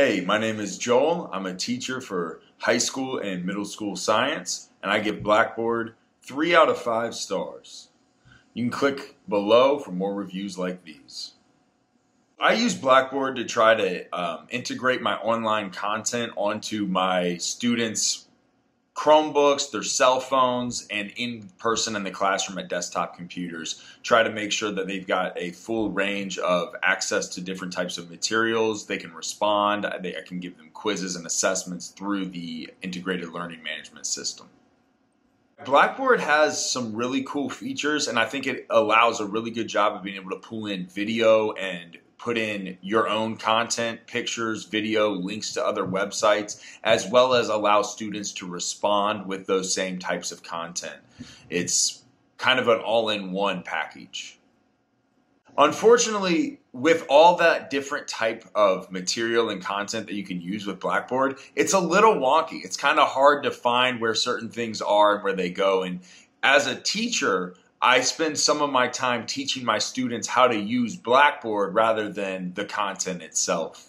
Hey, my name is Joel. I'm a teacher for high school and middle school science, and I give Blackboard three out of five stars. You can click below for more reviews like these. I use Blackboard to try to um, integrate my online content onto my students' Chromebooks, their cell phones, and in person in the classroom at desktop computers. Try to make sure that they've got a full range of access to different types of materials. They can respond. I can give them quizzes and assessments through the integrated learning management system. Blackboard has some really cool features, and I think it allows a really good job of being able to pull in video and put in your own content, pictures, video, links to other websites, as well as allow students to respond with those same types of content. It's kind of an all in one package. Unfortunately, with all that different type of material and content that you can use with Blackboard, it's a little wonky. It's kind of hard to find where certain things are and where they go. And as a teacher, I spend some of my time teaching my students how to use Blackboard rather than the content itself.